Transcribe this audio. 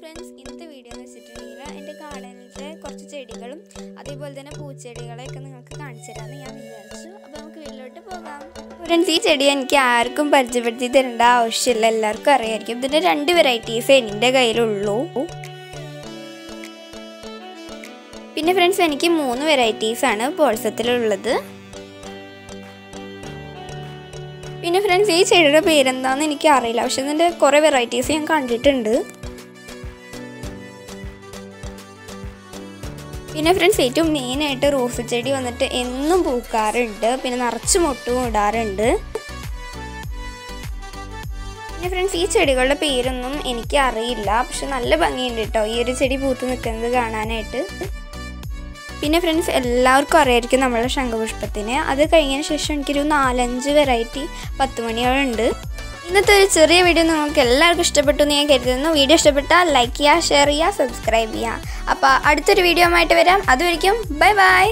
Friends ഇന്നത്തെ video എന്ന് വെച്ചിട്ടുണ്ടെങ്കിൽ എന്റെ ഗാർഡനിലെ കുറച്ച് ചെടികളും അതേപോലെ തന്നെ പൂച്ചെടികളെയൊക്കെ നിങ്ങൾക്ക് കാണിച്ചു തരാമെന്ന് ഞാൻ വിചാരിച്ചു. അപ്പോൾ നമുക്ക് വീട്ടിലോട്ട് പോകാം. ഫ്രണ്ട്സ് ഈ ചെടി എനിക്ക് ആർക്കും പരിചയപ്പെടുത്തി തരേണ്ട ആവശ്യമില്ല. എല്ലാവർക്കും അറിയായിരിക്കും. ഇതിന്റെ രണ്ട് വെറൈറ്റീസ് എന്റെ കയ്യിലുള്ളൂ. പിന്നെ ഫ്രണ്ട്സ് എനിക്ക് മൂന്ന് വെറൈറ്റീസാണ് പോൾസത്തിലുള്ളത് പിന്നെ ഫ്രണ്ട്സ് ഈ ചെടിയുടെ പേരെന്താണെന്ന് എനിക്ക് അറിയില്ല പക്ഷെ ഇതിന്റെ കുറേ വെറൈറ്റീസ് ഞാൻ കണ്ടിട്ടുണ്ട്. പിന്നെ ഫ്രണ്ട്സ് ഏറ്റവും മെയിനായിട്ട് റോസ് ചെടി വന്നിട്ട് എന്നും പൂക്കാറുണ്ട്. പിന്നെ നിറച്ച് മുട്ടും ഇടാറുണ്ട്. പിന്നെ ഫ്രണ്ട്സ് ഈ ചെടികളുടെ പേരൊന്നും എനിക്ക് അറിയില്ല. പക്ഷെ നല്ല ഭംഗിയുണ്ട് കേട്ടോ ഈ ഒരു ചെടി പൂത്ത് നിൽക്കുന്നത് കാണാനായിട്ട്. പിന്നെ ഫ്രണ്ട്സ് എല്ലാവർക്കും അറിയായിരിക്കും നമ്മളെ ശംഖപുഷ്പത്തിന്. അത് കഴിഞ്ഞതിന് ശേഷം എനിക്കൊരു നാലഞ്ച് വെറൈറ്റി പത്ത് മണികളുണ്ട്. ഇന്നത്തെ ഒരു ചെറിയ വീഡിയോ നിങ്ങൾക്ക് എല്ലാവർക്കും ഇഷ്ടപ്പെട്ടു എന്ന് ഞാൻ കരുതുന്നു. വീഡിയോ ഇഷ്ടപ്പെട്ടാൽ ലൈക്ക് ചെയ്യുക ഷെയർ ചെയ്യുക സബ്സ്ക്രൈബ് ചെയ്യുക. അപ്പോൾ അടുത്തൊരു വീഡിയോ ആയിട്ട് വരാം. അതുവരിക്കും ബൈ ബൈ